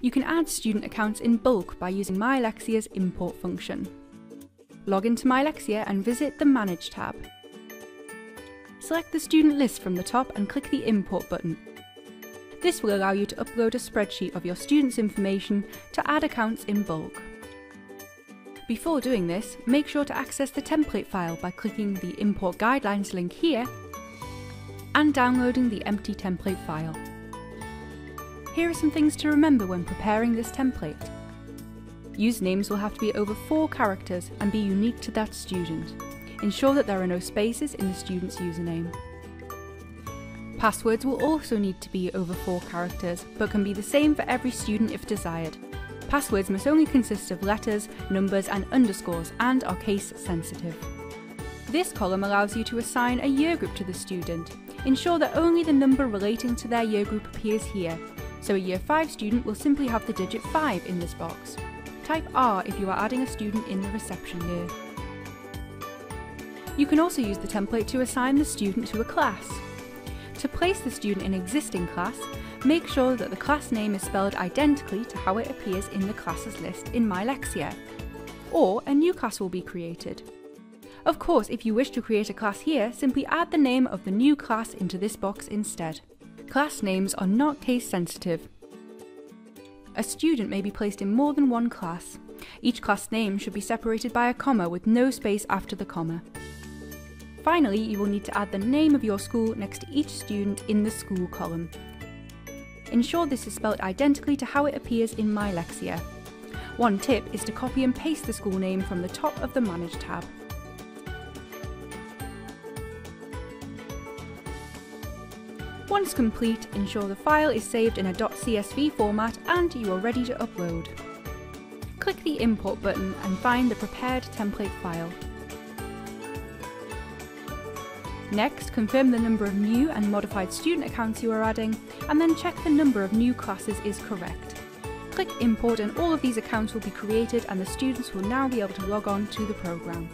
You can add student accounts in bulk by using MyLexia's import function. Log into MyLexia and visit the Manage tab. Select the student list from the top and click the Import button. This will allow you to upload a spreadsheet of your students' information to add accounts in bulk. Before doing this, make sure to access the template file by clicking the Import Guidelines link here and downloading the empty template file. Here are some things to remember when preparing this template. Usernames will have to be over four characters and be unique to that student. Ensure that there are no spaces in the student's username. Passwords will also need to be over four characters, but can be the same for every student if desired. Passwords must only consist of letters, numbers and underscores and are case sensitive. This column allows you to assign a year group to the student. Ensure that only the number relating to their year group appears here, so a year 5 student will simply have the digit 5 in this box. Type R if you are adding a student in the reception year. You can also use the template to assign the student to a class. To place the student in existing class, make sure that the class name is spelled identically to how it appears in the classes list in MyLexia, or a new class will be created. Of course, if you wish to create a class here, simply add the name of the new class into this box instead. Class names are not case sensitive. A student may be placed in more than one class. Each class name should be separated by a comma with no space after the comma. Finally, you will need to add the name of your school next to each student in the school column. Ensure this is spelled identically to how it appears in MyLexia. One tip is to copy and paste the school name from the top of the Manage tab. Once complete, ensure the file is saved in a .csv format and you are ready to upload. Click the Import button and find the prepared template file. Next, confirm the number of new and modified student accounts you are adding, and then check the number of new classes is correct. Click Import and all of these accounts will be created and the students will now be able to log on to the programme.